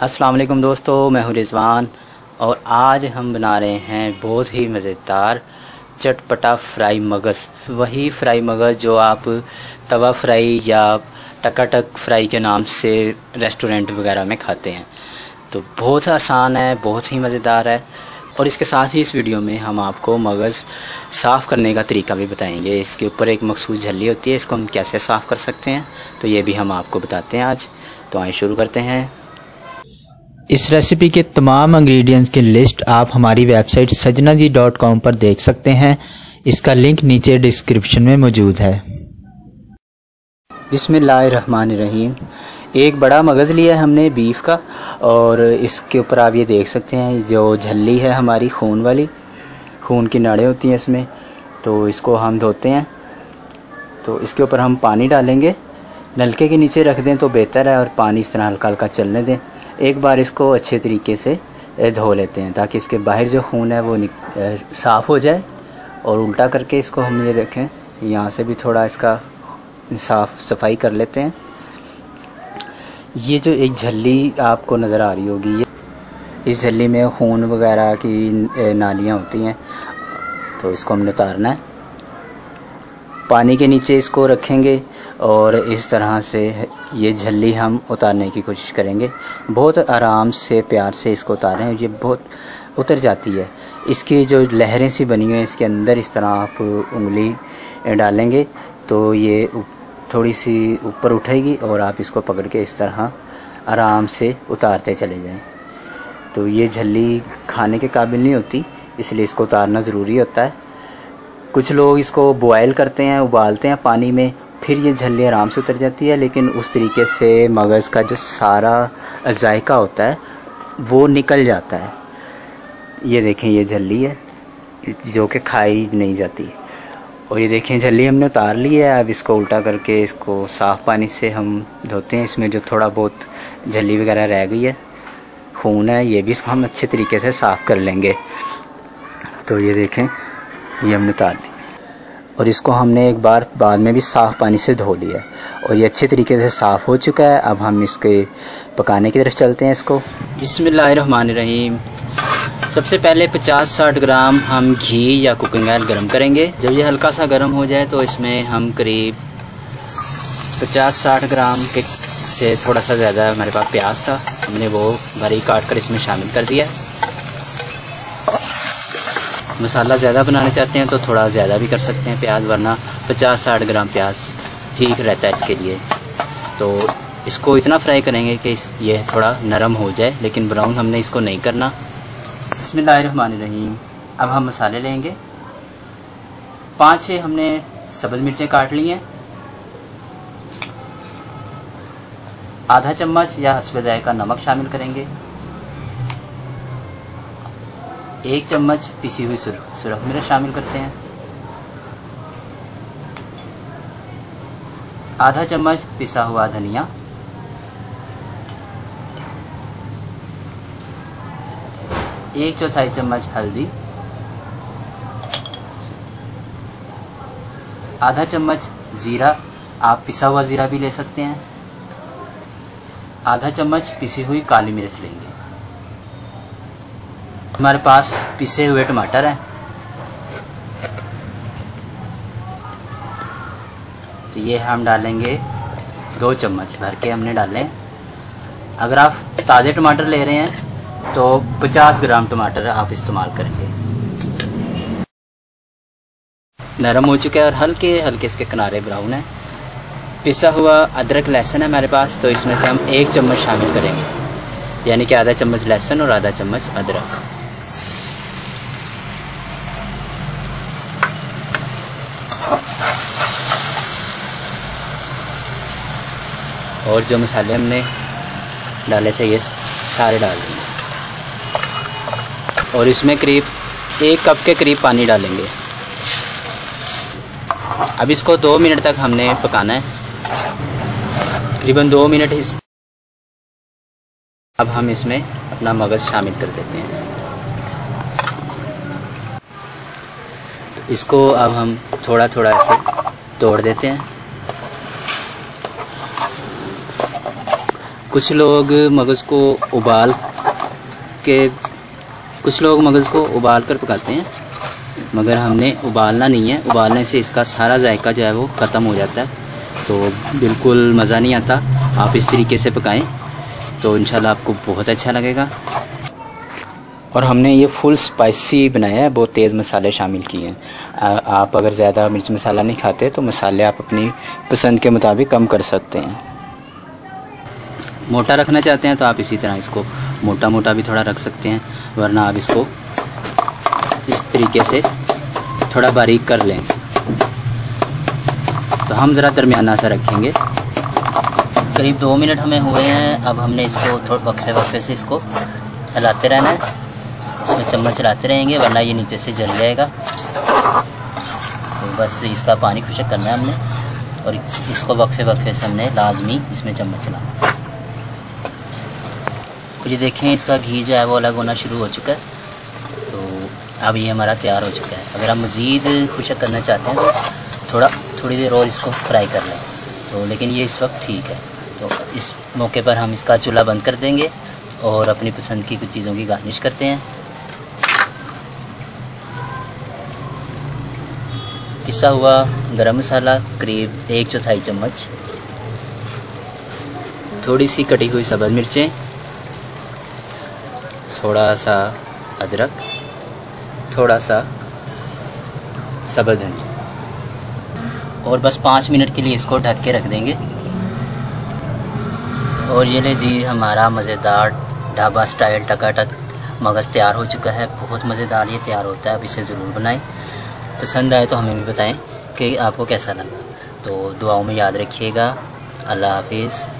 अस्सलाम वालेकुम दोस्तों, मैं हूँ रिजवान और आज हम बना रहे हैं बहुत ही मज़ेदार चटपटा फ्राई मगज़। वही फ्राई मगज़ जो आप तवा फ्राई या टकाटक फ्राई के नाम से रेस्टोरेंट वगैरह में खाते हैं। तो बहुत आसान है, बहुत ही मज़ेदार है और इसके साथ ही इस वीडियो में हम आपको मगज़ साफ़ करने का तरीका भी बताएँगे। इसके ऊपर एक मखसूस झल्ली होती है, इसको हम कैसे साफ़ कर सकते हैं तो ये भी हम आपको बताते हैं आज। तो आए शुरू करते हैं। इस रेसिपी के तमाम इंग्रेडिएंट्स की लिस्ट आप हमारी वेबसाइट सजना जी डॉट कॉम पर देख सकते हैं। इसका लिंक नीचे डिस्क्रिप्शन में मौजूद है। बिसमीम एक बड़ा मगज़ लिया है हमने बीफ का और इसके ऊपर आप ये देख सकते हैं, जो झल्ली है हमारी खून वाली। खून की नाड़ें होती हैं इसमें। तो इसको हम धोते हैं। तो इसके ऊपर हम पानी डालेंगे। नलके के नीचे रख दें तो बेहतर है और पानी इस तरह हल्का हल्का चलने दें। एक बार इसको अच्छे तरीके से धो लेते हैं ताकि इसके बाहर जो खून है वो साफ़ हो जाए और उल्टा करके इसको हम ये देखें यहाँ से भी थोड़ा इसका साफ़ सफ़ाई कर लेते हैं। ये जो एक झल्ली आपको नज़र आ रही होगी, ये इस झल्ली में खून वगैरह की नालियाँ होती हैं तो इसको हमने उतारना है। पानी के नीचे इसको रखेंगे और इस तरह से ये झल्ली हम उतारने की कोशिश करेंगे। बहुत आराम से, प्यार से इसको उतारें ये बहुत उतर जाती है। इसकी जो लहरें सी बनी हुई हैं, इसके अंदर इस तरह आप उंगली डालेंगे तो ये थोड़ी सी ऊपर उठेगी और आप इसको पकड़ के इस तरह आराम से उतारते चले जाएँ। तो ये झल्ली खाने के काबिल नहीं होती, इसलिए इसको उतारना ज़रूरी होता है। कुछ लोग इसको बॉयल करते हैं, उबालते हैं पानी में फिर ये झल्ली आराम से उतर जाती है, लेकिन उस तरीके से मगज़ का जो सारा जायका होता है, वो निकल जाता है। ये देखें, ये झल्ली है, जो कि खाई नहीं जाती। और ये देखें, झल्ली हमने उतार ली है, अब इसको उल्टा करके इसको साफ़ पानी से हम धोते हैं। इसमें जो थोड़ा बहुत झल्ली वगैरह रह गई है, खून है, ये भी इसको हम अच्छे तरीके से साफ़ कर लेंगे। तो ये देखें, ये हमने उतार ली और इसको हमने एक बार बाद में भी साफ़ पानी से धो लिया और ये अच्छे तरीके से साफ़ हो चुका है। अब हम इसके पकाने की तरफ़ चलते हैं इसको। बिसमीम सबसे पहले 50-60 ग्राम हम घी या कुकिंग ऑयल गर्म करेंगे। जब ये हल्का सा गर्म हो जाए तो इसमें हम करीब 50-60 ग्राम के से थोड़ा सा ज़्यादा हमारे पास प्याज था। हमने वो बारीक काट कर इसमें शामिल कर दिया मसाला ज़्यादा बनाना चाहते हैं तो थोड़ा ज़्यादा भी कर सकते हैं प्याज, वरना पचास साठ ग्राम प्याज ठीक रहता है इसके लिए। तो इसको इतना फ्राई करेंगे कि ये थोड़ा नरम हो जाए, लेकिन ब्राउन हमने इसको नहीं करना। रहीम अब हम मसाले लेंगे। पाँच छः हमने सब्ज़ मिर्चें काट ली हैं। आधा चम्मच या हसब का नमक शामिल करेंगे। एक चम्मच पिसी हुई सुरख। सुरख मिर्च शामिल करते हैं। आधा चम्मच पिसा हुआ धनिया। एक चौथाई चम्मच हल्दी। आधा चम्मच ज़ीरा। आप पिसा हुआ ज़ीरा भी ले सकते हैं। आधा चम्मच पिसी हुई काली मिर्च लेंगे। हमारे पास पिसे हुए टमाटर हैं। तो ये हम डालेंगे दो चम्मच भर के हमने डाले। अगर आप ताज़े टमाटर ले रहे हैं तो 50 ग्राम टमाटर आप इस्तेमाल करेंगे। नरम हो चुका है और हल्के हल्के इसके किनारे ब्राउन है। पिसा हुआ अदरक लहसुन है हमारे पास तो इसमें से हम एक चम्मच शामिल करेंगे। यानी कि आधा चम्मच लहसुन और आधा चम्मच अदरक। और जो मसाले हमने डाले थे, ये सारे डाल देंगे। और इसमें करीब एक कप के करीब पानी डालेंगे। अब इसको दो मिनट तक हमने पकाना है। तकरीबन दो मिनट इस अब हम इसमें अपना मगज़ शामिल कर देते हैं। इसको अब हम थोड़ा थोड़ा ऐसे तोड़ देते हैं। कुछ लोग मगज़ को उबाल के, कुछ लोग मगज़ को उबाल कर पकाते हैं, मगर हमने उबालना नहीं है। उबालने से इसका सारा जायका जो है वो ख़त्म हो जाता है। तो बिल्कुल मज़ा नहीं आता। आप इस तरीके से पकाएँ तो इंशाल्लाह आपको बहुत अच्छा लगेगा। और हमने ये फुल स्पाइसी बनाया है, बहुत तेज़ मसाले शामिल किए हैं। आप अगर ज़्यादा मिर्च मसाला नहीं खाते तो मसाले आप अपनी पसंद के मुताबिक कम कर सकते हैं। मोटा रखना चाहते हैं तो आप इसी तरह इसको मोटा मोटा भी थोड़ा रख सकते हैं, वरना आप इसको इस तरीके से थोड़ा बारीक कर लें। तो हम ज़रा दरमियाना सा रखेंगे। करीब दो मिनट हमें हुए हैं, अब हमने इसको थोड़ा वक्फे वक्फे से इसको हिलाते रहना है। इसमें चम्मच चलाते रहेंगे, वरना ये नीचे से जल जाएगा। तो बस इसका पानी खुशक करना है हमने, और इसको वक्फे वक्फे से हमने लाजमी इसमें चम्मच चलाना तो ये देखें, इसका घी जो है वो अलग होना शुरू हो चुका है। तो अब ये हमारा तैयार हो चुका है। अगर हम मज़ीद खुशक करना चाहते हैं तो थोड़ा, थोड़ी देर और इसको फ्राई कर लें। तो लेकिन ये इस वक्त ठीक है। तो इस मौके पर हम इसका चूल्हा बंद कर देंगे और अपनी पसंद की कुछ चीज़ों की गार्निश करते हैं। पिसा हुआ गरम मसाला, करीब एक चौथाई चम्मच। थोड़ी सी कटी हुई सब्ज़ मिर्चें, थोड़ा सा अदरक, थोड़ा सा सब्ज़ धनिया। और बस पाँच मिनट के लिए इसको ढक के रख देंगे। और ये ले जी, हमारा मज़ेदार ढाबा स्टाइल टकाटक मगज़ तैयार हो चुका है। बहुत मज़ेदार ये तैयार होता है, अब इसे ज़रूर बनाएँ। पसंद आए तो हमें भी बताएँ कि आपको कैसा लगा। तो दुआओं में याद रखिएगा। अल्लाह हाफिज़।